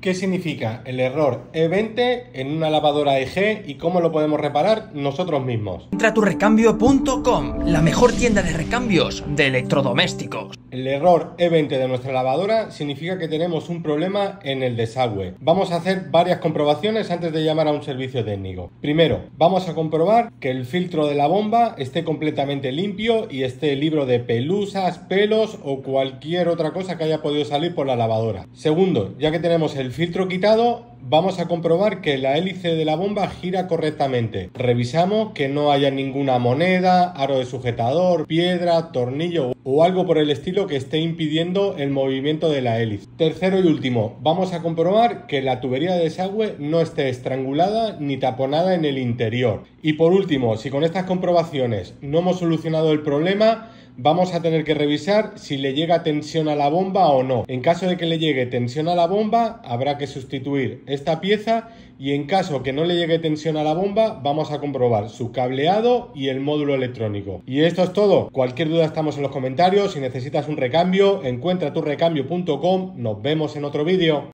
¿Qué significa el error E20 en una lavadora EG y cómo lo podemos reparar nosotros mismos? Turrecambio.com, la mejor tienda de recambios de electrodomésticos. El error E20 de nuestra lavadora significa que tenemos un problema en el desagüe. Vamos a hacer varias comprobaciones antes de llamar a un servicio técnico. Primero, vamos a comprobar que el filtro de la bomba esté completamente limpio y esté libre de pelusas, pelos o cualquier otra cosa que haya podido salir por la lavadora. Segundo, ya que tenemos el filtro quitado, vamos a comprobar que la hélice de la bomba gira correctamente. Revisamos que no haya ninguna moneda, aro de sujetador, piedra, tornillo o algo por el estilo que esté impidiendo el movimiento de la hélice. Tercero y último, vamos a comprobar que la tubería de desagüe no esté estrangulada ni taponada en el interior. Y por último, si con estas comprobaciones no hemos solucionado el problema, vamos a tener que revisar si le llega tensión a la bomba o no. En caso de que le llegue tensión a la bomba, habrá que sustituir esta pieza y en caso que no le llegue tensión a la bomba, vamos a comprobar su cableado y el módulo electrónico. Y esto es todo. Cualquier duda estamos en los comentarios. Si necesitas un recambio, encuentra tu recambio.com. Nos vemos en otro vídeo.